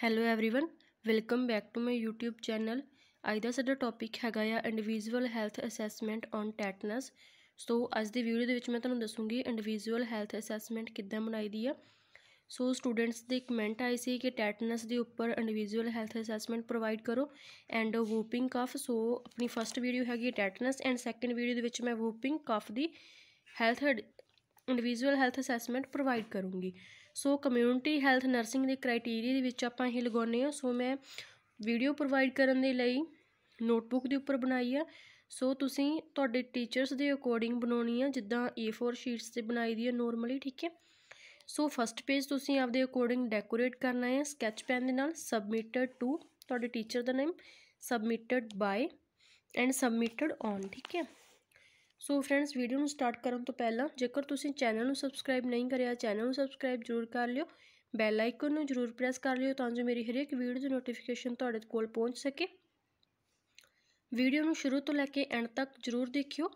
hello everyone welcome back to my YouTube channel ਅੱਜ ਦਾ ਸਾਡਾ ਟੌਪਿਕ ਹੈਗਾ ਆ individual health assessment on tetanus so ਅੱਜ ਦੀ ਵੀਡੀਓ ਦੇ ਵਿੱਚ ਮੈਂ ਤੁਹਾਨੂੰ ਦੱਸੂਗੀ ਇੰਡੀਵਿਜੂਅਲ ਹੈਲਥ ਅਸੈਸਮੈਂਟ ਕਿੱਦਾਂ ਬਣਾਈ ਦੀ ਆ ਸੋ ਸਟੂਡੈਂਟਸ ਦੇ ਕਮੈਂਟ ਆਏ ਸੀ ਕਿ ਟੈਟਨਸ ਦੇ ਉੱਪਰ ਇੰਡੀਵਿਜੂਅਲ ਹੈਲਥ ਅਸੈਸਮੈਂਟ ਪ੍ਰੋਵਾਈਡ ਕਰੋ ਐਂਡ ਵੂਪਿੰਗ ਕਫ ਸੋ ਆਪਣੀ ਫਰਸਟ ਵੀਡੀਓ ਹੈਗੀ ਟੈਟਨਸ ਐਂਡ ਸੈਕੰਡ ਵੀਡੀਓ ਦੇ ਵਿੱਚ ਮੈਂ ਵੂਪਿੰਗ ਕਫ ਦੀ health individual health assessment provide ਕਰੂੰਗੀ ਸੋ ਕਮਿਊਨਿਟੀ ਹੈਲਥ ਨਰਸਿੰਗ ਦੇ ਕ੍ਰਾਈਟੇਰੀਆ ਦੇ ਵਿੱਚ ਆਪਾਂ ਇਹ ਲਗਾਉਨੇ ਆ ਸੋ ਮੈਂ ਵੀਡੀਓ ਪ੍ਰੋਵਾਈਡ ਕਰਨ ਦੇ ਲਈ ਨੋਟਬੁੱਕ ਦੇ ਉੱਪਰ ਬਣਾਈ ਆ। ਸੋ ਤੁਸੀਂ ਤੁਹਾਡੇ ਟੀਚਰਸ ਦੇ ਅਕੋਰਡਿੰਗ ਬਣਾਉਣੀ ਆ, ਜਿੱਦਾਂ A4 ਸ਼ੀਟਸ ਤੇ ਬਣਾਈ ਦੀ ਆ ਨੋਰਮਲੀ ਠੀਕ ਹੈ? ਸੋ ਫਸਟ ਪੇਜ ਤੁਸੀਂ ਆਪਦੇ ਅਕੋਰਡਿੰਗ ਡੈਕੋਰੇਟ ਕਰਨਾ ਹੈ। ਸਕੈਚ ਪੈਨ ਦੇ ਨਾਲ ਸਬਮਿਟਡ ਟੂ ਤੁਹਾਡੇ teacher the name submitted by and submitted on ਠੀਕ ਹੈ? ਸੋ ਫਰੈਂਡਸ ਵੀਡੀਓ ਨੂੰ ਸਟਾਰਟ ਕਰਨ ਤੋਂ ਪਹਿਲਾਂ ਜੇਕਰ ਤੁਸੀਂ ਚੈਨਲ ਨੂੰ ਸਬਸਕ੍ਰਾਈਬ ਨਹੀਂ ਕਰਿਆ ਚੈਨਲ ਨੂੰ ਸਬਸਕ੍ਰਾਈਬ ਜ਼ਰੂਰ ਕਰ ਲਿਓ। ਬੈਲ ਆਈਕਨ ਨੂੰ ਜ਼ਰੂਰ ਪ੍ਰੈਸ ਕਰ ਲਿਓ ਤਾਂ ਜੋ ਮੇਰੀ ਹਰੇਕ ਵੀਡੀਓ ਦੀ ਨੋਟੀਫਿਕੇਸ਼ਨ ਤੁਹਾਡੇ ਕੋਲ ਪਹੁੰਚ ਸਕੇ। ਵੀਡੀਓ ਨੂੰ ਸ਼ੁਰੂ ਤੋਂ ਲੈ ਕੇ ਐਂਡ ਤੱਕ ਜ਼ਰੂਰ ਦੇਖਿਓ।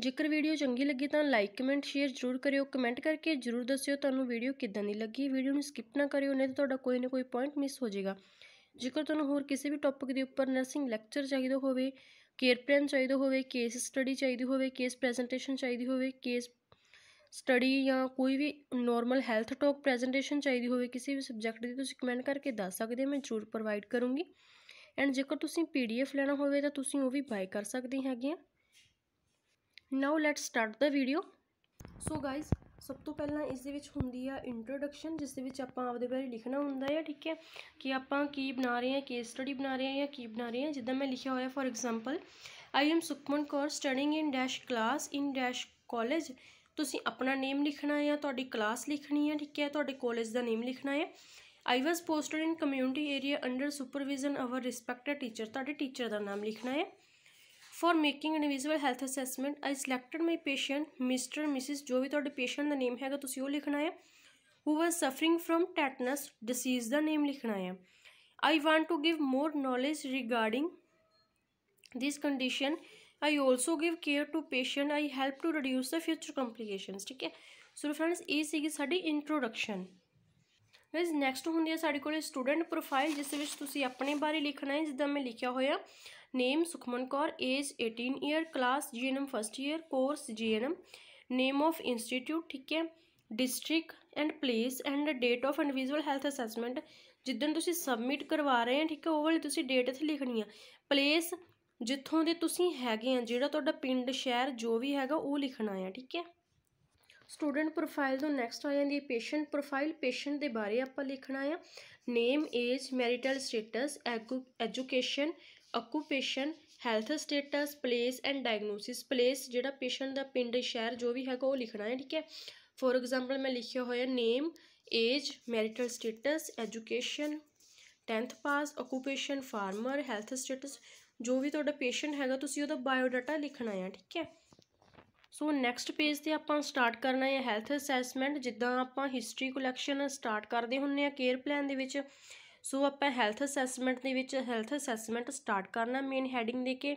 ਜੇਕਰ ਵੀਡੀਓ ਚੰਗੀ ਲੱਗੀ ਤਾਂ ਲਾਈਕ ਕਮੈਂਟ ਸ਼ੇਅਰ ਜ਼ਰੂਰ ਕਰਿਓ। ਕਮੈਂਟ ਕਰਕੇ ਜ਼ਰੂਰ ਦੱਸਿਓ ਤੁਹਾਨੂੰ ਵੀਡੀਓ ਕਿੱਦਾਂ ਦੀ ਲੱਗੀ। ਵੀਡੀਓ ਨੂੰ ਸਕਿਪ ਨਾ ਕਰਿਓ, ਨਹੀਂ ਤਾਂ ਤੁਹਾਡਾ ਕੋਈ ਨਾ ਕੋਈ ਪੁਆਇੰਟ ਮਿਸ ਹੋ ਜਾਏਗਾ। ਜੇਕਰ ਤੁਹਾਨੂੰ ਹੋਰ ਕਿਸੇ ਵੀ ਟੌਪਿਕ ਦੇ ਉੱਪਰ ਨਰਸਿੰਗ ਲੈਕਚਰ ਚਾਹੀਦਾ ਹੋਵੇ ਕੇਅਰ ਪਲਾਨ ਚਾਹੀਦਾ ਹੋਵੇ ਕੇਸ ਸਟੱਡੀ ਚਾਹੀਦੀ ਹੋਵੇ ਕੇਸ ਪ੍ਰੈਜੈਂਟੇਸ਼ਨ ਚਾਹੀਦੀ ਹੋਵੇ ਕੇਸ ਸਟੱਡੀ ਜਾਂ ਕੋਈ ਵੀ ਨਾਰਮਲ ਹੈਲਥ ਟਾਕ ਪ੍ਰੈਜੈਂਟੇਸ਼ਨ ਚਾਹੀਦੀ ਹੋਵੇ ਕਿਸੇ ਵੀ ਸਬਜੈਕਟ ਦੀ, ਤੁਸੀਂ ਕਮੈਂਟ ਕਰਕੇ ਦੱਸ ਸਕਦੇ ਹੋ, ਮੈਂ ਜ਼ਰੂਰ ਪ੍ਰੋਵਾਈਡ ਕਰੂੰਗੀ। ਐਂਡ ਜੇਕਰ ਤੁਸੀਂ ਪੀਡੀਐਫ ਲੈਣਾ ਹੋਵੇ ਤਾਂ ਤੁਸੀਂ ਉਹ ਵੀ ਬਾਈ ਕਰ ਸਕਦੇ ਹੈਗੇ ਆ। Now let's start the video so guys ਸਭ ਤੋਂ ਪਹਿਲਾਂ ਇਸ ਦੇ ਵਿੱਚ ਹੁੰਦੀ ਆ ਇੰਟਰੋਡਕਸ਼ਨ ਜਿਸ ਦੇ ਵਿੱਚ ਆਪਾਂ ਆਪਦੇ ਬਾਰੇ ਲਿਖਣਾ ਹੁੰਦਾ ਹੈ ਠੀਕ ਹੈ? ਕਿ ਆਪਾਂ ਕੀ ਬਣਾ ਰਹੇ ਹਾਂ ਕੇਸ ਸਟੱਡੀ ਬਣਾ ਰਹੇ ਹਾਂ ਜਾਂ ਕੀ ਬਣਾ ਰਹੇ ਹਾਂ, ਜਿੱਦਾਂ ਮੈਂ ਲਿਖਿਆ ਹੋਇਆ for example I am Sukhman Kaur studying in dash class in dash college ਤੁਸੀਂ ਆਪਣਾ ਨੇਮ ਲਿਖਣਾ ਹੈ ਤੁਹਾਡੀ ਕਲਾਸ ਲਿਖਣੀ ਹੈ ਠੀਕ ਹੈ? ਤੁਹਾਡੇ ਕਾਲਜ ਦਾ ਨੇਮ ਲਿਖਣਾ ਹੈ I was posted in community area under supervision our respected teacher ਤੁਹਾਡੇ ਟੀਚਰ ਦਾ ਨਾਮ ਲਿਖਣਾ ਹੈ for making individual health assessment I selected my patient mister missus ਜੋ ਵੀ ਤੁਹਾਡੇ ਪੇਸ਼ੈਂਟ ਦਾ ਨੇਮ ਹੈਗਾ ਤੁਸੀਂ ਉਹ ਲਿਖਣਾ ਹੈ who was suffering from tetanus disease the name ਲਿਖਣਾ ਹੈ I want to give more knowledge regarding this condition. I also give care to patient. I help to reduce the future complications ਠੀਕ ਹੈ so friends ਇਹ ਸੀਗੀ ਸਾਡੀ introduction guys next ਹੁੰਦੀ ਹੈ ਸਾਡੇ ਕੋਲੇ ਸਟੂਡੈਂਟ ਪ੍ਰੋਫਾਈਲ ਜਿਸ ਵਿੱਚ ਤੁਸੀਂ ਆਪਣੇ ਬਾਰੇ ਲਿਖਣਾ ਹੈ, ਜਿੱਦਾਂ ਮੈਂ ਲਿਖਿਆ ਹੋਇਆ। Name Sukhman Kaur age 18 year class GNM first year course GNM name of institute ਠੀਕ ਹੈ district and place and date of individual health assessment ਜਿੱਦਣ ਤੁਸੀਂ ਸਬਮਿਟ ਕਰਵਾ ਰਹੇ ਹੋ, ਠੀਕ ਹੈ, ਉਹ ਵਾਲੀ ਤੁਸੀਂ ਡੇਟ ਇੱਥੇ ਲਿਖਣੀ ਆ। ਪਲੇਸ ਜਿੱਥੋਂ ਦੇ ਤੁਸੀਂ ਹੈਗੇ ਆ, ਜਿਹੜਾ ਤੁਹਾਡਾ ਪਿੰਡ, ਸ਼ਹਿਰ, ਜੋ ਵੀ ਹੈਗਾ, ਉਹ ਲਿਖਣਾ ਆ, ਠੀਕ ਹੈ। ਸਟੂਡੈਂਟ ਪ੍ਰੋਫਾਈਲ ਤੋਂ ਨੈਕਸਟ ਆ ਜਾਂਦੀ ਹੈ ਪੇਸ਼ੈਂਟ ਪ੍ਰੋਫਾਈਲ ਪੇਸ਼ੈਂਟ ਦੇ ਬਾਰੇ ਆਪਾਂ ਲਿਖਣਾ ਆ। Name age marital status education occupation health status place and diagnosis place ਜਿਹੜਾ ਪੇਸ਼ੈਂਟ ਦਾ ਪਿੰਡ, ਸ਼ਹਿਰ ਜੋ ਵੀ ਹੈਗਾ ਉਹ ਲਿਖਣਾ ਹੈ, ਠੀਕ ਹੈ? ਫੋਰ ਐਗਜ਼ਾਮਪਲ ਮੈਂ ਲਿਖਿਆ ਹੋਇਆ name age marital status education 10th pass occupation farmer health status ਜੋ ਵੀ ਤੁਹਾਡਾ ਪੇਸ਼ੈਂਟ ਹੈਗਾ, ਤੁਸੀਂ ਉਹਦਾ ਬਾਇਓਡਾਟਾ ਲਿਖਣਾ ਹੈ, ਠੀਕ ਹੈ? ਸੋ ਨੈਕਸਟ ਪੇਜ ਤੇ ਆਪਾਂ ਸਟਾਰਟ ਕਰਨਾ ਹੈ ਹੈਲਥ ਅਸੈਸਮੈਂਟ ਜਿੱਦਾਂ ਆਪਾਂ ਹਿਸਟਰੀ ਕਲੈਕਸ਼ਨ ਸਟਾਰਟ ਕਰਦੇ ਹੁੰਨੇ ਆ ਕੇਅਰ ਪਲਾਨ ਦੇ ਵਿੱਚ। ਸੋ ਆਪਾਂ ਹੈਲਥ ਅਸੈਸਮੈਂਟ ਦੇ ਵਿੱਚ ਹੈਲਥ ਅਸੈਸਮੈਂਟ ਸਟਾਰਟ ਕਰਨਾ ਮੇਨ ਹੈਡਿੰਗ ਦੇ ਕੇ,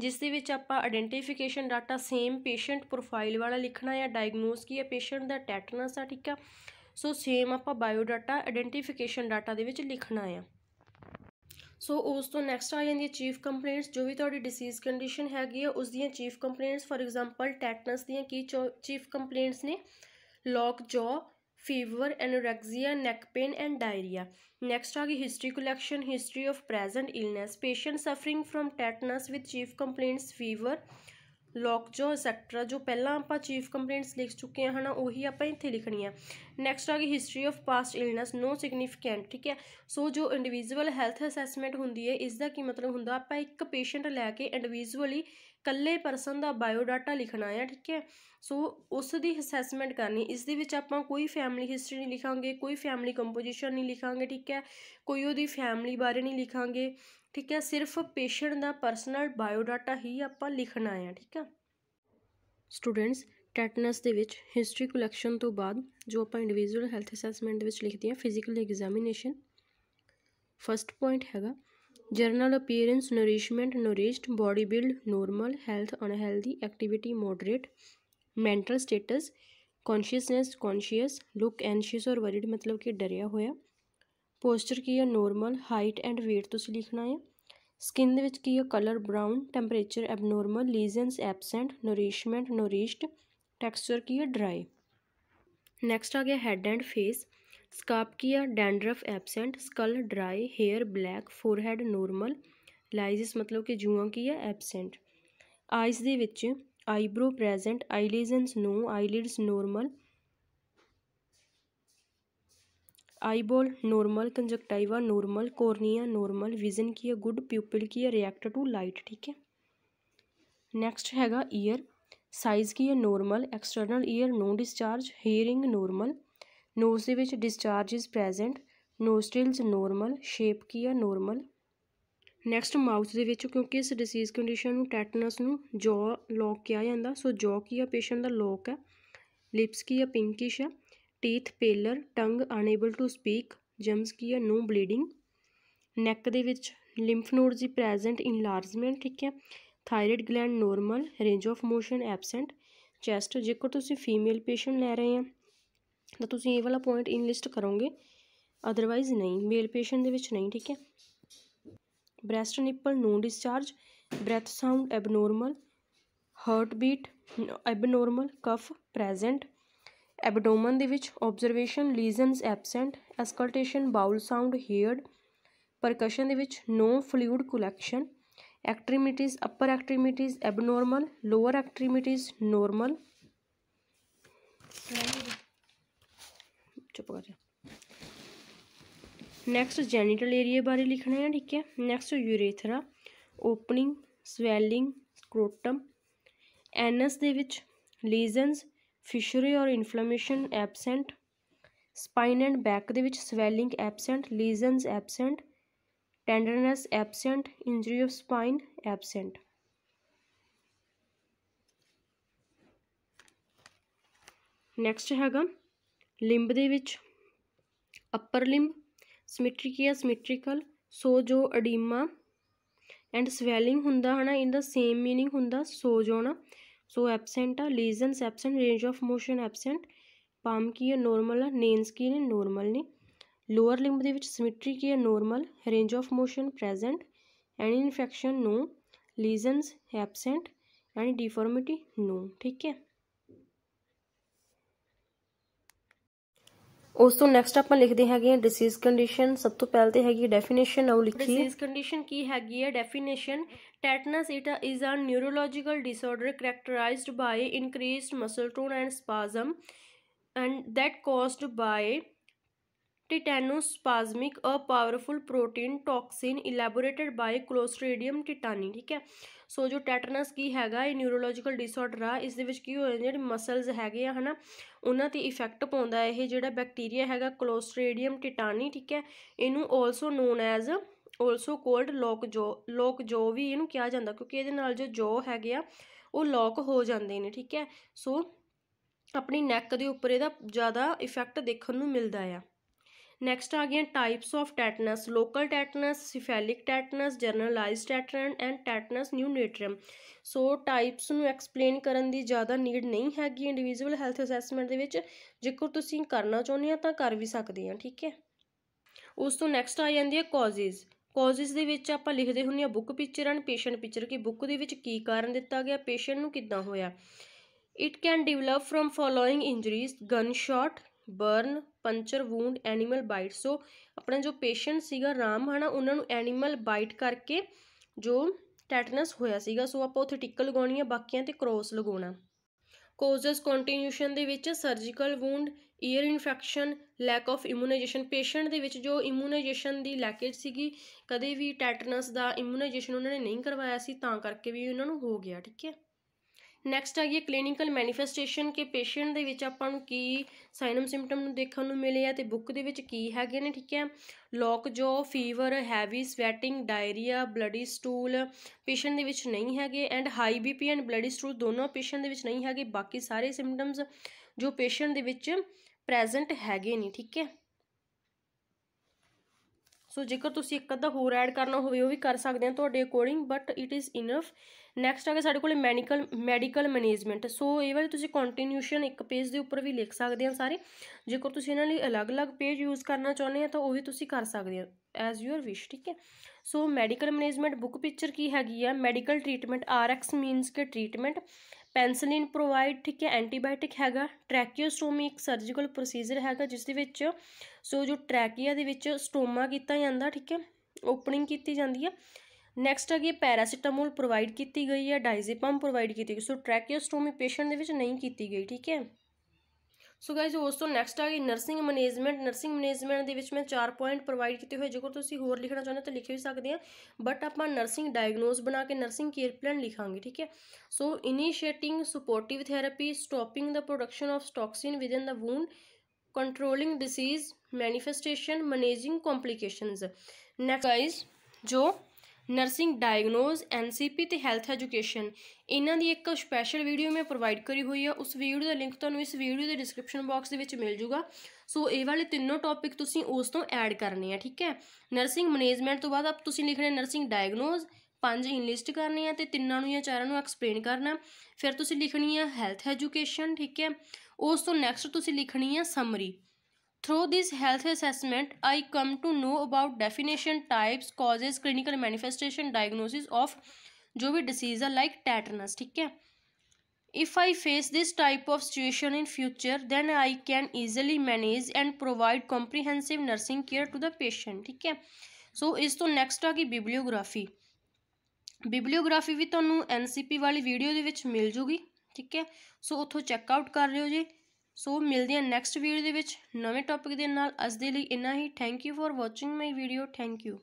ਜਿਸ ਦੇ ਵਿੱਚ ਆਪਾਂ identification data same patient profile ਵਾਲਾ ਲਿਖਣਾ ਹੈ ਡਾਇਗਨੋਸ ਕੀ ਹੈ ਪੇਸ਼ੈਂਟ ਦਾ ਟੈਟਨਸ ਆ, ਠੀਕ ਆ? ਸੋ ਸੇਮ ਆਪਾਂ ਬਾਇਓ ਡਾਟਾ ਆਇਡੈਂਟੀਫਿਕੇਸ਼ਨ ਡਾਟਾ ਦੇ ਵਿੱਚ ਲਿਖਣਾ ਆ। ਸੋ ਉਸ ਤੋਂ ਨੈਕਸਟ ਆ ਜਾਂਦੀ ਹੈ ਚੀਫ ਕੰਪਲੇਂਟਸ ਜੋ ਵੀ ਤੁਹਾਡੀ ਡਿਸੀਜ਼ ਕੰਡੀਸ਼ਨ ਹੈਗੀ ਆ ਉਸ ਦੀਆਂ chief complaints for example tetanus ਦੀਆਂ ਕੀ ਚੀਫ ਕੰਪਲੇਂਟਸ ਨੇ? Lockjaw fever anorexia neck pain and diarrhoea next ਆ ਗਈ history collection history of present illness patient suffering from tetanus with chief complaints fever lockjaw et cetera ਜੋ ਪਹਿਲਾਂ ਆਪਾਂ chief complaints ਲਿਖ ਚੁੱਕੇ ਹਾਂ ਹਨਾ, ਉਹੀ ਆਪਾਂ ਇੱਥੇ ਲਿਖਣੀ ਆ। ਨੈਕਸਟ ਆ ਗਈ history of past illness no significant ਠੀਕ ਹੈ? ਸੋ ਜੋ ਇੰਡੀਵਿਜੂਅਲ ਹੈਲਥ ਅਸੈਸਮੈਂਟ ਹੁੰਦੀ ਹੈ ਇਸ ਦਾ ਕੀ ਮਤਲਬ ਹੁੰਦਾ? ਆਪਾਂ ਇੱਕ ਪੇਸ਼ੈਂਟ ਲੈ ਕੇ ਇੰਡੀਵਿਜੂਅਲੀ ਕੱਲੇ ਪਰਸਨ ਦਾ ਬਾਇਓਡਾਟਾ ਲਿਖਣਾ ਆ, ਠੀਕ ਹੈ? ਸੋ ਉਸ ਦੀ ਅਸੈਸਮੈਂਟ ਕਰਨੀ ਇਸ ਦੇ ਵਿੱਚ ਆਪਾਂ ਕੋਈ ਫੈਮਿਲੀ ਹਿਸਟਰੀ ਨਹੀਂ ਲਿਖਾਂਗੇ, ਕੋਈ ਫੈਮਿਲੀ ਕੰਪੋਜੀਸ਼ਨ ਨਹੀਂ ਲਿਖਾਂਗੇ, ਠੀਕ ਹੈ? ਕੋਈ ਉਹਦੀ ਫੈਮਿਲੀ ਬਾਰੇ ਨਹੀਂ ਲਿਖਾਂਗੇ, ਠੀਕ ਹੈ? ਸਿਰਫ ਪੇਸ਼ੈਂਟ ਦਾ ਪਰਸਨਲ ਬਾਇਓਡਾਟਾ ਹੀ ਆਪਾਂ ਲਿਖਣਾ ਆ, ਠੀਕ ਹੈ? ਸਟੂਡੈਂਟਸ ਟੈਟਨਸ ਦੇ ਵਿੱਚ ਹਿਸਟਰੀ ਕਲੈਕਸ਼ਨ ਤੋਂ ਬਾਅਦ, ਜੋ ਆਪਾਂ ਇੰਡੀਵਿਜੂਅਲ ਹੈਲਥ ਅਸੈਸਮੈਂਟ ਦੇ ਵਿੱਚ ਲਿਖਦੇ ਹਾਂ ਫਿਜ਼ੀਕਲ ਐਗਜ਼ਾਮੀਨੇਸ਼ਨ ਫਸਟ ਪੁਆਇੰਟ ਹੈਗਾ general appearance nourishment nourished body build normal health unhealthy activity moderate mental status consciousness conscious look anxious ਔਰ ਵਰੀਡ ਮਤਲਬ ਕਿ ਡਰਿਆ ਹੋਇਆ ਪੋਸਚਰ ਕੀ ਹੈ ਨੋਰਮਲ ਹਾਈਟ ਐਂਡ weight ਤੁਸੀਂ ਲਿਖਣਾ ਹੈ ਸਕਿਨ ਦੇ ਵਿੱਚ ਕੀ ਹੈ colour brown temperature abnormal lesions absent nourishment nourished texture ਕੀ ਹੈ ਡਰਾਈ ਨੈਕਸਟ ਆ ਗਿਆ ਹੈਡ ਐਂਡ ਫੇਸ ਸਕਾਪ ਕੀ ਹੈ dandruff absent skull dry hair black forehead normal lice ਮਤਲਬ ਕਿ ਜੂਆਂ ਕੀ ਹੈ ਐਬਸੈਂਟ ਆਈਜ਼ ਦੇ ਵਿੱਚ eyebrow present eye lesions no eyelids normal eyeball normal conjunctiva normal cornea normal vision ਕੀ ਹੈ ਗੁੱਡ ਪਿਊਪਿਲ ਕੀ ਹੈ ਰਿਐਕਟ ਟੂ ਲਾਈਟ ਠੀਕ ਹੈ ਨੈਕਸਟ ਹੈਗਾ ਈਅਰ ਸਾਈਜ਼ ਕੀ ਹੈ normal external ear no discharge hearing normal nose ਦੇ ਵਿੱਚ discharge is present nostrils normal shape ਕੀ ਆ ਨੋਰਮਲ ਨੈਕਸਟ ਮਾਊਥ ਦੇ ਵਿੱਚ ਕਿਉਂਕਿ ਇਸ ਡਿਸੀਜ਼ ਕੰਡੀਸ਼ਨ ਨੂੰ ਟੈਟਨਸ ਨੂੰ ਜੋ ਲੋਕ ਕਿਹਾ ਜਾਂਦਾ ਸੋ ਜੋ ਕੀ ਆ ਪੇਸ਼ੈਂਟ ਦਾ ਲੋਕ ਹੈ ਲਿਪਸ ਕੀ ਆ ਪਿੰਕਿਸ਼ ਹੈ teeth pallor tongue unable to speak gums ਕੀ ਆ ਨੋ ਬਲੀਡਿੰਗ ਨੈਕ ਦੇ ਵਿੱਚ ਲਿੰਫ ਨੋਡਸ ਦੀ ਪ੍ਰੈਜ਼ੈਂਟ ਇਨਲਾਰਜਮੈਂਟ ਠੀਕ ਹੈ thyroid gland normal range of motion absent chest ਜੇਕਰ ਤੁਸੀਂ ਫੀਮੇਲ ਪੇਸ਼ੈਂਟ ਲੈ ਰਹੇ ਆ ਤਾਂ ਤੁਸੀਂ ਇਹ ਵਾਲਾ ਪੁਆਇੰਟ ਇਨਲਿਸਟ ਕਰੋਗੇ। ਅਦਰਵਾਈਜ਼ ਨਹੀਂ ਮੇਲ ਪੇਸ਼ੈਂਟ ਦੇ ਵਿੱਚ ਨਹੀਂ, ਠੀਕ ਹੈ। Breast nipple no discharge breath sound abnormal heart beat abnormal cough present abdomen ਦੇ ਵਿੱਚ observation lesions absent auscultation bowel sound heard percussion ਦੇ ਵਿੱਚ no fluid collection extremities upper extremities abnormal lower extremities normal ਚੁੱਪ ਕਰ ਜਾ। Next ਜੈਨੀਟਲ area ਬਾਰੇ ਲਿਖਣਾ ਹੈ, ਠੀਕ ਹੈ। Next urethra opening swelling scrotum anus ਦੇ ਵਿੱਚ ਲੀਜ਼ਨਸ ਫਿਸ਼ਰੀ ਔਰ inflammation absent spine and back ਦੇ ਵਿੱਚ swelling absent lesions absent tenderness absent injury of spine absent next ਹੈਗਾ ਲਿੰਬ ਦੇ ਵਿੱਚ upper limb symmetric symmetrical so ਜੋ ਅਡੀਮਾ ਐਂਡ ਸਵੈਲਿੰਗ ਹੁੰਦਾ ਹਨਾ, ਇਹਦਾ ਸੇਮ ਮੀਨਿੰਗ ਹੁੰਦਾ ਸੋ ਜੋਣਾ ਸੋ ਐਬਸੈਂਟ ਆ lesions absent range of motion absent palm ਕੀ ਹੈ ਨੋਰਮਲ ਆ ਨੇਨਸ ਕੀ ਨੇ ਨੋਰਮਲ ਨੇ ਲੋਅਰ ਲਿੰਬ ਦੇ ਵਿੱਚ ਸਿਮੈਟਰੀ ਕੀ ਹੈ normal range of motion present any infection no lesions absent any deformity no ਠੀਕ ਹੈ। ਉਸ ਤੋਂ ਨੈਕਸਟ ਆਪਾਂ ਲਿਖਦੇ ਹੈਗੇ ਡਿਸੀਜ਼ ਕੰਡੀਸ਼ਨ ਸਭ ਤੋਂ ਪਹਿਲਾਂ ਤੇ ਹੈਗੀ ਡੈਫੀਨੇਸ਼ਨ ਆਉ ਲਿਖੀਏ ਡਿਸੀਜ਼ ਕੰਡੀਸ਼ਨ ਕੀ ਹੈਗੀ ਹੈ? Definition tetanus it is a neurological disorder characterised by increased muscle tone and spasm and that caused by titanospasmic a powerful protein toxin elaborated by clostridium tetani ਠੀਕ ਹੈ? ਸੋ ਜੋ ਟੈਟਨਸ ਕੀ ਹੈਗਾ, ਇਹ ਨਿਊਰੋਲੋਜੀਕਲ ਡਿਸਆਰਡਰ ਆ, ਇਸ ਦੇ ਵਿੱਚ ਕੀ ਹੋਇਆ ਜਿਹੜੇ ਮਸਲਸ ਹੈਗੇ ਆ, ਹਨਾ, ਉਹਨਾਂ ਤੇ ਇਫੈਕਟ ਪਾਉਂਦਾ ਇਹ ਜਿਹੜਾ ਬੈਕਟੀਰੀਆ ਹੈਗਾ ਕਲੋਸਟ੍ਰੀਡੀਅਮ ਟਿਟਾਨੀ, ਠੀਕ ਹੈ? ਇਹਨੂੰ also known as also called lockjaw lock ਜੋ ਵੀ ਇਹਨੂੰ ਕਿਹਾ ਜਾਂਦਾ, ਕਿਉਂਕਿ ਇਹਦੇ ਨਾਲ ਜੋ ਜੋ ਹੈਗੇ ਆ, ਉਹ ਲੋਕ ਹੋ ਜਾਂਦੇ ਨੇ, ਠੀਕ ਹੈ? ਸੋ ਆਪਣੀ ਨੈਕ ਦੇ ਉੱਪਰ ਇਹਦਾ ਜ਼ਿਆਦਾ ਇਫੈਕਟ ਦੇਖਣ ਨੂੰ ਮਿਲਦਾ ਆ। ਨੈਕਸਟ ਆ ਗਈਆਂ types of tetanus local tetanus cephalic tetanus generalised tetanus and tetanus neonatorum so types ਨੂੰ ਐਕਸਪਲੇਨ ਕਰਨ ਦੀ ਜ਼ਿਆਦਾ ਨੀਡ ਨਹੀਂ ਹੈਗੀ ਇੰਡੀਵਿਜੂਅਲ ਹੈਲਥ ਅਸੈਸਮੈਂਟ ਦੇ ਵਿੱਚ। ਜੇਕਰ ਤੁਸੀਂ ਕਰਨਾ ਚਾਹੁੰਦੇ ਆ ਤਾਂ ਕਰ ਵੀ ਸਕਦੇ ਆ ਠੀਕ ਹੈ? ਉਸ ਤੋਂ ਨੈਕਸਟ ਆ ਜਾਂਦੀ ਹੈ ਕਾਜ਼ਸ ਕਾਜ਼ਸ ਦੇ ਵਿੱਚ ਆਪਾਂ ਲਿਖਦੇ ਹੁੰਨੇ ਆ book picture and patient picture ਕਿ ਬੁੱਕ ਦੇ ਵਿੱਚ ਕੀ ਕਾਰਨ ਦਿੱਤਾ ਗਿਆ ਪੇਸ਼ੈਂਟ ਨੂੰ ਕਿੱਦਾਂ ਹੋਇਆ। It can develop from following injuries gun shot burn, puncture, wound, animal bite. So ਆਪਣਾ ਜੋ ਪੇਸ਼ੈਂਟ ਸੀਗਾ ਰਾਮ, ਹਨਾ, ਉਹਨਾਂ ਨੂੰ ਐਨੀਮਲ ਬਾਈਟ ਕਰਕੇ ਜੋ ਟੈਟਨਸ ਹੋਇਆ ਸੀਗਾ, ਸੋ ਆਪਾਂ ਉੱਥੇ ਟਿੱਕ ਲਗਾਉਣੀ ਆ, ਬਾਕੀਆਂ ਤੇ ਕ੍ਰੋਸ ਲਗਾਉਣਾ। ਕੋਜ਼ਸ ਕੰਟੀਨਿਊਸ਼ਨ ਦੇ ਵਿੱਚ surgical wound, ear infection, lack of immunisation. Patient ਦੇ ਵਿੱਚ ਜੋ ਇਮੂਨਾਈਜੇਸ਼ਨ ਦੀ ਲੈਕੇਜ ਸੀਗੀ, ਕਦੇ ਵੀ ਟੈਟਨਸ ਦਾ ਇਮੂਨਾਈਜੇਸ਼ਨ ਉਹਨਾਂ ਨੇ ਨਹੀਂ ਕਰਵਾਇਆ ਸੀ, ਤਾਂ ਕਰਕੇ ਵੀ ਉਹਨਾਂ ਨੂੰ ਹੋ ਗਿਆ, ਠੀਕ ਹੈ? ਨੈਕਸਟ ਆ ਗਈ ਕਲੀਨਿਕਲ ਮੈਨੀਫੈਸਟੇਸ਼ਨ ਕਿ ਪੇਸ਼ੈਂਟ ਦੇ ਵਿੱਚ ਆਪਾਂ ਨੂੰ ਕੀ ਸਾਈਨਮ ਸਿੰਪਟਮ ਨੂੰ ਦੇਖਣ ਨੂੰ ਮਿਲੇ ਆ ਤੇ ਬੁੱਕ ਦੇ ਵਿੱਚ ਕੀ ਹੈਗੇ ਨੇ, ਠੀਕ ਹੈ? Lockjaw fever heavy sweating diarrhoea bloody stool patient ਦੇ ਵਿੱਚ ਨਹੀਂ ਹੈਗੇ and high BP and bloody stool ਦੋਨੋਂ ਪੇਸ਼ੈਂਟ ਦੇ ਵਿੱਚ ਨਹੀਂ ਹੈਗੇ, ਬਾਕੀ ਸਾਰੇ ਸਿੰਪਟਮਸ ਜੋ ਪੇਸ਼ੈਂਟ ਦੇ ਵਿੱਚ ਪ੍ਰੈਜ਼ੈਂਟ ਹੈਗੇ ਨਹੀਂ ਠੀਕ ਹੈ? ਸੋ ਜੇਕਰ ਤੁਸੀਂ ਇੱਕ ਅੱਧਾ ਹੋਰ ਐਡ ਕਰਨਾ ਹੋਵੇ, ਉਹ ਵੀ ਕਰ ਸਕਦੇ ਆ ਤੁਹਾਡੇ according but it is enough next ਆ ਗਿਆ ਸਾਡੇ ਕੋਲੇ ਮੈਡੀਕਲ ਮੈਡੀਕਲ ਮੈਨੇਜਮੈਂਟ ਸੋ ਇਹ ਵਾਲੀ ਤੁਸੀਂ ਕੰਟੀਨਿਊਸ਼ਨ ਇੱਕ ਪੇਜ ਦੇ ਉੱਪਰ ਵੀ ਲਿਖ ਸਕਦੇ ਆ ਸਾਰੇ। ਜੇਕਰ ਤੁਸੀਂ ਇਹਨਾਂ ਲਈ ਅਲੱਗ-ਅਲੱਗ ਪੇਜ ਯੂਜ਼ ਕਰਨਾ ਚਾਹੁੰਦੇ ਆ, ਤਾਂ ਉਹ ਵੀ ਤੁਸੀਂ ਕਰ ਸਕਦੇ ਆ ਐਜ਼ ਯੂਅਰ ਵਿਸ਼ ਠੀਕ ਹੈ? So medical management book picture ਕੀ ਹੈਗੀ ਆ? Medical treatment R X means ਕਿ ਟ੍ਰੀਟਮੈਂਟ ਪੈਨਸਲਿਨ ਪ੍ਰੋਵਾਈਡ ਠੀਕ ਹੈ? ਐਂਟੀਬਾਇਓਟਿਕ ਹੈਗਾ। ਟ੍ਰੈਕਿਓਸਟੋਮੀ ਇੱਕ ਸਰਜੀਕਲ ਪ੍ਰੋਸੀਜਰ ਹੈਗਾ, ਜਿਸ ਦੇ ਵਿੱਚ ਸੋ ਜੋ ਟ੍ਰੈਕੀਆ ਦੇ ਵਿੱਚ ਸਟੋਮਾ ਕੀਤਾ ਜਾਂਦਾ, ਠੀਕ ਹੈ? ਓਪਨਿੰਗ ਕੀਤੀ ਜਾਂਦੀ ਹੈ ਨੈਕਸਟ ਹੈਗੀ ਪੈਰਾਸੀਟਾਮੋਲ ਪ੍ਰੋਵਾਈਡ ਕੀਤੀ ਗਈ ਹੈ ਡਾਈਜ਼ੇਪਮ ਪ੍ਰੋਵਾਈਡ ਕੀਤੀ ਗਈ। ਸੋ ਟ੍ਰੈਕਿਓਸਟੋਮੀ ਪੇਸ਼ੈਂਟ ਦੇ ਵਿੱਚ ਨਹੀਂ ਕੀਤੀ ਗਈ, ਠੀਕ ਹੈ? ਸੋ ਗਾਇਜ਼ ਉਸ ਤੋਂ ਨੈਕਸਟ ਆ ਗਈ ਨਰਸਿੰਗ ਮੈਨੇਜਮੈਂਟ ਨਰਸਿੰਗ ਮੈਨੇਜਮੈਂਟ ਦੇ ਵਿੱਚ ਮੈਂ ਚਾਰ ਪੁਆਇੰਟ ਪ੍ਰੋਵਾਈਡ ਕੀਤੇ ਹੋਏ, ਜੇਕਰ ਤੁਸੀਂ ਹੋਰ ਲਿਖਣਾ ਚਾਹੁੰਦੇ ਤਾਂ ਲਿਖ ਵੀ ਸਕਦੇ ਆ। ਬਟ ਆਪਾਂ ਨਰਸਿੰਗ ਡਾਇਗਨੋਸ ਬਣਾ ਕੇ ਨਰਸਿੰਗ ਕੇਅਰ ਪਲਾਨ ਲਿਖਾਂਗੇ, ਠੀਕ ਹੈ? So initiating supportive therapy stopping the production of toxin within the wound controlling disease manifestation managing complications next guys ਜੋ ਨਰਸਿੰਗ ਡਾਇਗਨੋਸ ਐਨਸੀਪੀ ਤੇ ਹੈਲਥ ਐਜੂਕੇਸ਼ਨ। ਇਹਨਾਂ ਦੀ ਇੱਕ ਸਪੈਸ਼ਲ ਵੀਡੀਓ ਮੈਂ ਪ੍ਰੋਵਾਈਡ ਕਰੀ ਹੋਈ ਆ। ਉਸ ਵੀਡੀਓ ਦਾ ਲਿੰਕ ਤੁਹਾਨੂੰ ਇਸ ਵੀਡੀਓ ਦੇ ਡਿਸਕ੍ਰਿਪਸ਼ਨ ਬਾਕਸ ਦੇ ਵਿੱਚ ਮਿਲ ਜੂਗਾ। ਸੋ ਇਹ ਵਾਲੇ ਤਿੰਨੋਂ ਟੌਪਿਕ ਤੁਸੀਂ ਉਸ ਤੋਂ ਐਡ ਕਰਨੇ ਆ, ਠੀਕ ਹੈ? ਨਰਸਿੰਗ ਮੈਨੇਜਮੈਂਟ ਤੋਂ ਬਾਅਦ ਆਪ ਤੁਸੀਂ ਲਿਖਣੇ ਨਰਸਿੰਗ ਡਾਇਗਨੋਸ ਪੰਜ ਇਨਲਿਸਟ ਕਰਨੇ ਆ ਤੇ ਤਿੰਨਾਂ ਨੂੰ ਜਾਂ ਚਾਰਾਂ ਨੂੰ ਐਕਸਪਲੇਨ ਕਰਨਾ। ਫਿਰ ਤੁਸੀਂ ਲਿਖਣੀ ਆ ਹੈਲਥ ਐਜੂਕੇਸ਼ਨ, ਠੀਕ ਹੈ? ਉਸ ਤੋਂ ਨੈਕਸਟ ਤੁਸੀਂ ਲਿਖਣੀ ਆ summary Through this health assessment, I come to know about definition, types, causes, clinical manifestation, diagnosis of जो भी disease है like tetanus ठीक है if I face this type of situation in future then I can easily manage and provide comprehensive nursing care to the patient ਠੀਕ ਹੈ ਸੋ ਇਸ ਤੋਂ next ਆ ਗਈ ਬਿਬਲੀਓਗ੍ਰਾਫੀ ਬਿਬਲੀਓਗ੍ਰਾਫੀ ਵੀ ਤੁਹਾਨੂੰ ਐਨਸੀਪੀ ਵਾਲੀ ਵੀਡੀਓ ਦੇ ਵਿੱਚ ਮਿਲ ਜੂਗੀ ਠੀਕ ਹੈ ਸੋ ਉੱਥੋਂ ਚੈੱਕ ਆਊਟ ਕਰ ਲਿਓ ਜੀ ਸੋ ਮਿਲਦੇ ਹਾਂ ਨੈਕਸਟ ਵੀਡੀਓ ਦੇ ਵਿੱਚ। ਨਵੇਂ ਟੌਪਿਕ ਦੇ ਨਾਲ। ਅੱਜ ਦੇ ਲਈ ਇੰਨਾ ਹੀ। Thank you for watching my video thank you